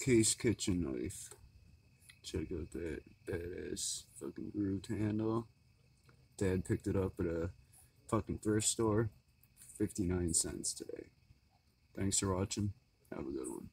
Case kitchen knife. Check out that badass fucking grooved handle. Dad picked it up at a fucking thrift store. 59 cents today. Thanks for watching. Have a good one.